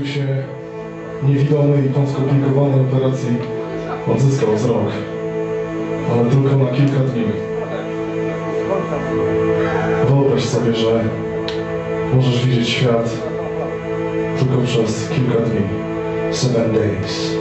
urodził się niewidomy i po skomplikowanej operacji odzyskał wzrok, ale tylko na kilka dni. Wyobraź sobie, że możesz widzieć świat tylko przez kilka dni. Seven days.